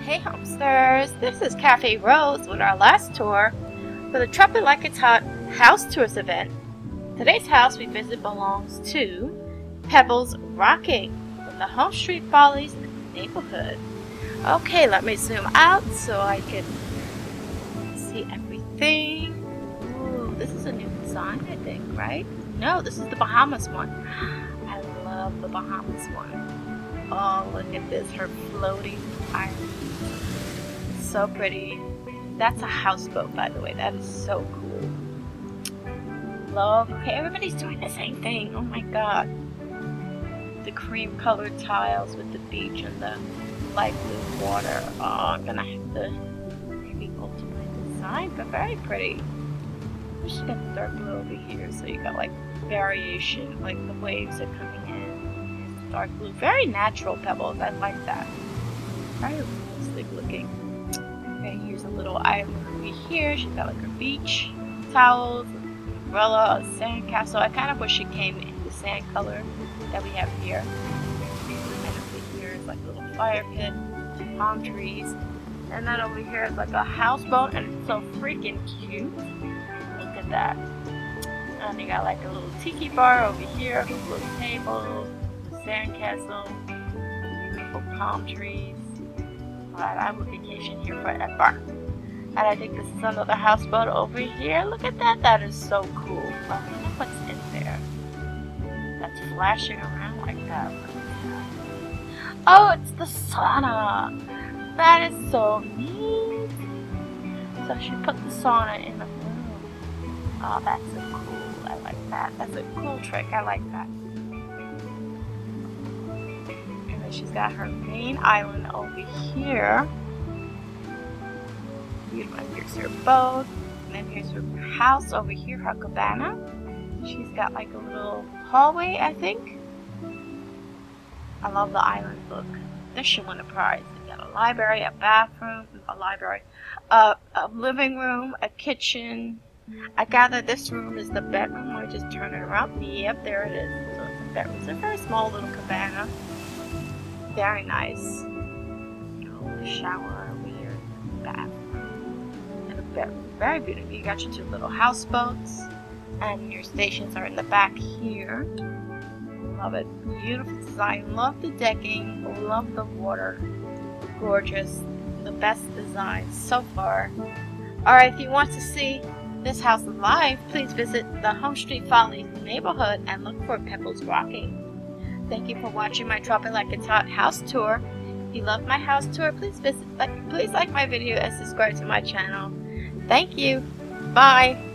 Hey homesters, this is Cafe Rose with our last tour for the Tropic Like It's Hot House Tours event. Today's house we visit belongs to Pebbles Rockin from the Home Street Follies neighborhood. Okay, let me zoom out so I can see everything. Ooh, this is a new design, I think, right? No, this is the Bahamas one. The Bahamas one. Oh, look at this, her floating island. So pretty. That's a houseboat, by the way. That is so cool. Love. Okay, everybody's doing the same thing. Oh my god. The cream colored tiles with the beach and the light blue water. Oh, I'm gonna have to maybe alter my design, but very pretty. She's got the dark blue over here, so you got like variation, like the waves are coming in. Dark blue. Very natural pebbles. I like that. Very realistic looking. Okay, here's a little island over here. She's got like her beach towels, umbrella, a sandcastle. I kind of wish it came in the sand color that we have here. And over here is like a little fire pit, palm trees. And then over here is like a houseboat and it's so freaking cute. Look at that. And you got like a little tiki bar over here, a little table, sandcastle, beautiful palm trees. I will vacation here forever. And I think this is another houseboat over here. Look at that. That is so cool. Me know what's in there. That's flashing around like that. Oh, it's the sauna. That is so neat. So she put the sauna in the room. Oh, that's so cool. I like that. That's a cool trick. I like that. She's got her main island over here. Here's her boat. And then here's her house over here, her cabana. She's got like a little hallway, I think. I love the island look. This should win a prize. You got a library, a bathroom, a library, a, a living room, a kitchen. I gather this room is the bedroom. I just turn it around. Yep, there it is. So it's a bedroom. It's a very small little cabana. Very nice. The shower bathroom, and a bedroom. Very beautiful. You got your two little houseboats, and your stations are in the back here. Love it. Beautiful design. Love the decking. Love the water. Gorgeous. The best design so far. Alright, if you want to see this house live, please visit the Home Street Follies neighborhood and look for Pebbles Rockin. Thank you for watching my Tropic Like It's Hot house tour. If you love my house tour, please visit please like my video and subscribe to my channel. Thank you. Bye.